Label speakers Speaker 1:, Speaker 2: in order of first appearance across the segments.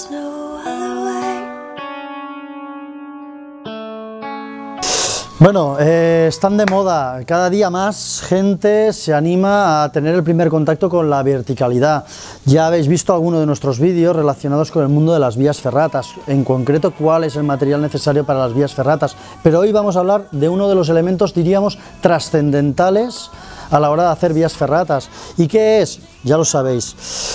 Speaker 1: snow.
Speaker 2: Bueno, eh, están de moda, cada día más gente se anima a tener el primer contacto con la verticalidad. Ya habéis visto algunos de nuestros vídeos relacionados con el mundo de las vías ferratas, en concreto cuál es el material necesario para las vías ferratas, pero hoy vamos a hablar de uno de los elementos, diríamos, trascendentales a la hora de hacer vías ferratas. ¿Y qué es? Ya lo sabéis,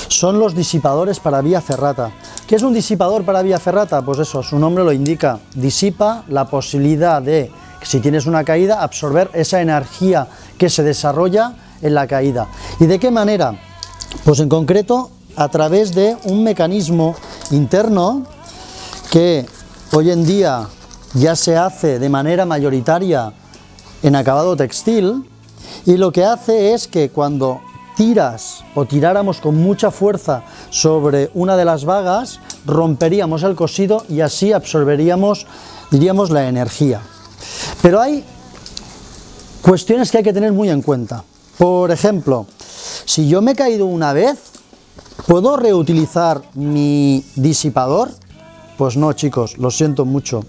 Speaker 2: son los disipadores para vía ferrata. ¿Qué es un disipador para vía ferrata? Pues eso, su nombre lo indica, disipa la posibilidad de si tienes una caída, absorber esa energía que se desarrolla en la caída. ¿Y de qué manera? Pues en concreto a través de un mecanismo interno que hoy en día ya se hace de manera mayoritaria en acabado textil y lo que hace es que cuando tiras o tiráramos con mucha fuerza sobre una de las vagas, romperíamos el cosido y así absorberíamos, diríamos, la energía. Pero hay cuestiones que hay que tener muy en cuenta. Por ejemplo, si yo me he caído una vez, ¿puedo reutilizar mi disipador? Pues no, chicos, lo siento mucho.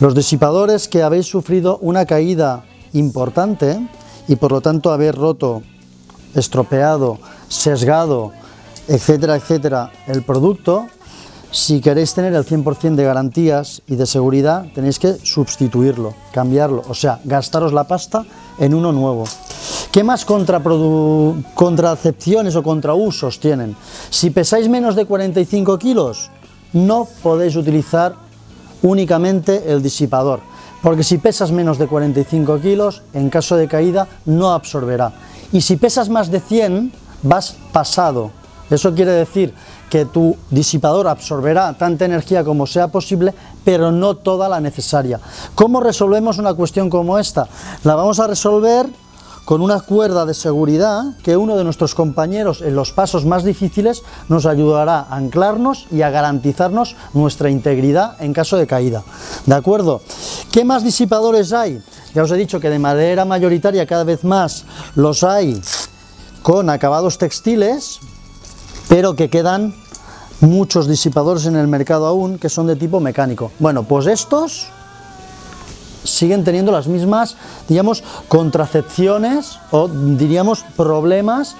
Speaker 2: Los disipadores que habéis sufrido una caída importante y por lo tanto haber roto, estropeado, sesgado, etcétera, etcétera, el producto, si queréis tener el 100% de garantías y de seguridad, tenéis que sustituirlo, cambiarlo, o sea, gastaros la pasta en uno nuevo. ¿Qué más contracepciones o contrausos tienen? Si pesáis menos de 45 kilos, no podéis utilizar únicamente el disipador, porque si pesas menos de 45 kilos, en caso de caída no absorberá. Y si pesas más de 100, vas pasado. Eso quiere decir que tu disipador absorberá tanta energía como sea posible, pero no toda la necesaria. ¿Cómo resolvemos una cuestión como esta? La vamos a resolver con una cuerda de seguridad que uno de nuestros compañeros en los pasos más difíciles nos ayudará a anclarnos y a garantizarnos nuestra integridad en caso de caída. ¿De acuerdo? ¿Qué más disipadores hay? Ya os he dicho que de madera mayoritaria cada vez más los hay con acabados textiles, pero que quedan muchos disipadores en el mercado aún que son de tipo mecánico. Bueno, pues estos siguen teniendo las mismas, digamos, contracepciones o diríamos problemas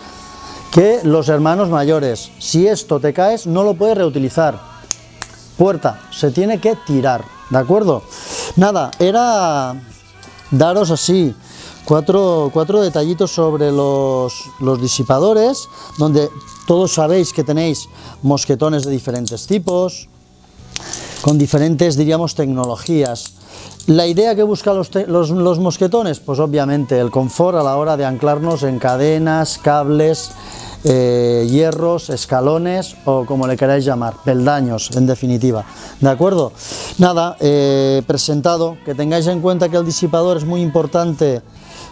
Speaker 2: que los hermanos mayores. Si esto te caes, no lo puedes reutilizar. Puerta, se tiene que tirar, ¿de acuerdo? Nada, era daros así cuatro, cuatro detallitos sobre los, los disipadores, donde todos sabéis que tenéis mosquetones de diferentes tipos, con diferentes, diríamos, tecnologías. La idea que buscan los, mosquetones, pues obviamente el confort a la hora de anclarnos en cadenas, cables, eh, hierros, escalones o como le queráis llamar, peldaños en definitiva. ¿De acuerdo? Nada, eh, presentado, que tengáis en cuenta que el disipador es muy importante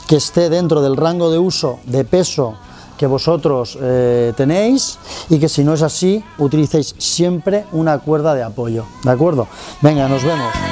Speaker 2: que esté dentro del rango de uso de peso que vosotros eh, tenéis y que si no es así, utilicéis siempre una cuerda de apoyo, ¿de acuerdo? Venga, nos vemos.